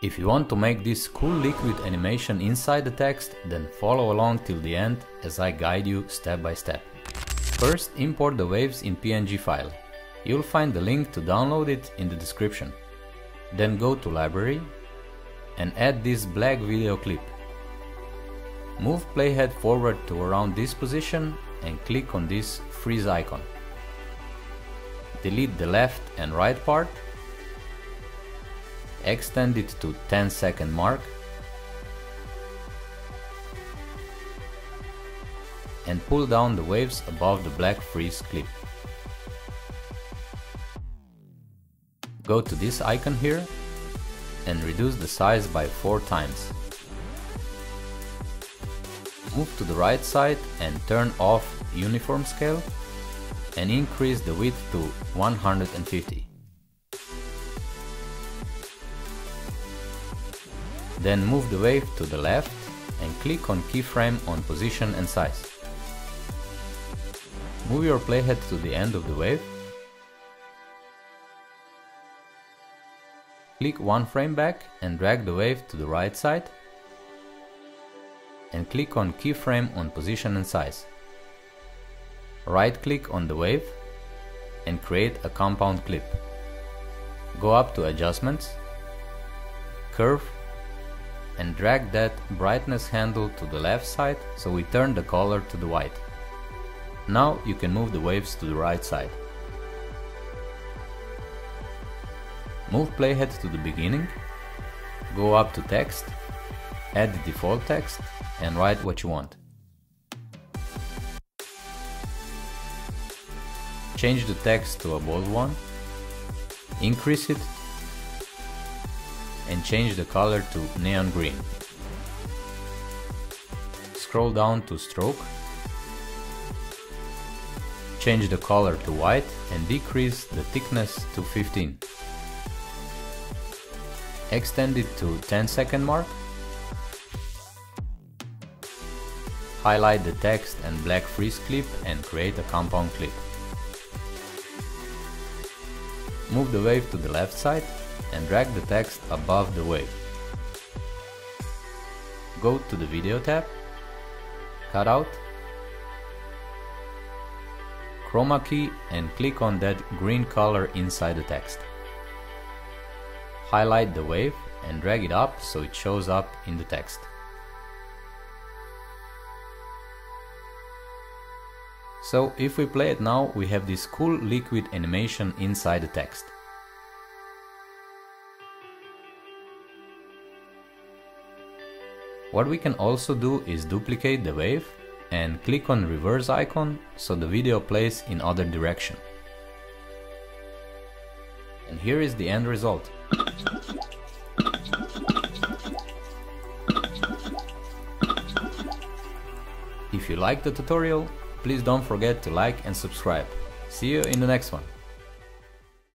If you want to make this cool liquid animation inside the text, then follow along till the end as I guide you step by step. First import the waves in PNG file. You'll find the link to download it in the description. Then go to library and add this black video clip. Move playhead forward to around this position and click on this freeze icon. Delete the left and right part extend it to 10 second mark and pull down the waves above the black freeze clip. Go to this icon here and reduce the size by 4 times. Move to the right side and turn off uniform scale and increase the width to 150. Then move the wave to the left and click on keyframe on position and size. Move your playhead to the end of the wave. Click one frame back and drag the wave to the right side. And click on keyframe on position and size. Right click on the wave and create a compound clip. Go up to adjustments, curve and drag that brightness handle to the left side so we turn the color to the white. Now you can move the waves to the right side. Move playhead to the beginning, go up to text, add the default text and write what you want. Change the text to a bold one, increase it and change the color to neon green. Scroll down to stroke. Change the color to white and decrease the thickness to 15. Extend it to 10 second mark. Highlight the text and black freeze clip and create a compound clip. Move the wave to the left side and drag the text above the wave. Go to the video tab, cutout, chroma key and click on that green color inside the text. Highlight the wave and drag it up so it shows up in the text. So if we play it now, we have this cool liquid animation inside the text. What we can also do is duplicate the wave and click on reverse icon so the video plays in other direction. And here is the end result. If you liked the tutorial, please don't forget to like and subscribe. See you in the next one.